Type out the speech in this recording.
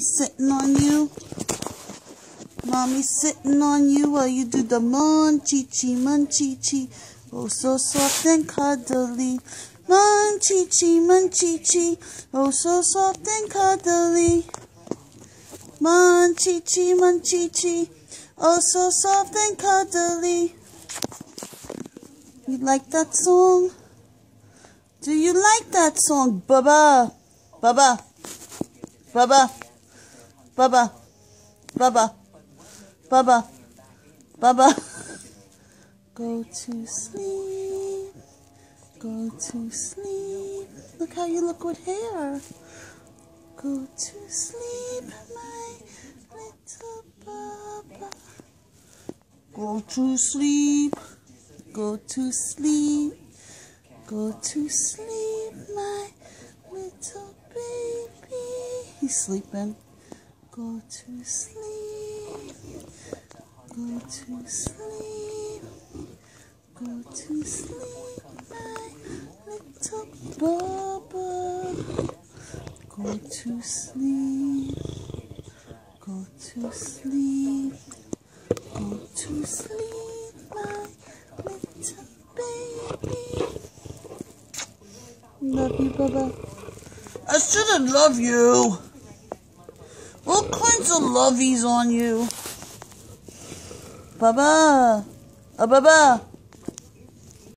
sitting on you. Mommy sitting on you while you do the munchie chee munchie chee. Oh, so soft and cuddly. Munchie chee munchie chee. Oh, so soft and cuddly. Munchie chee munchie chee. Oh, so soft and cuddly. You like that song? Do you like that song, Bubba? Bubba? Bubba? Bubba, Bubba, Bubba, Bubba. Go to sleep, go to sleep. Look how you look with hair. Go to sleep, my little Bubba. Go to sleep, go to sleep, go to sleep, my little baby. He's sleeping. Go to sleep. Go to sleep. Go to sleep, my little Bubba. Go to sleep. Go to sleep. Go to sleep, my little baby. Love you, Bubba. I shouldn't love you. All kinds of lovies on you. Bubba. Uh, Bubba.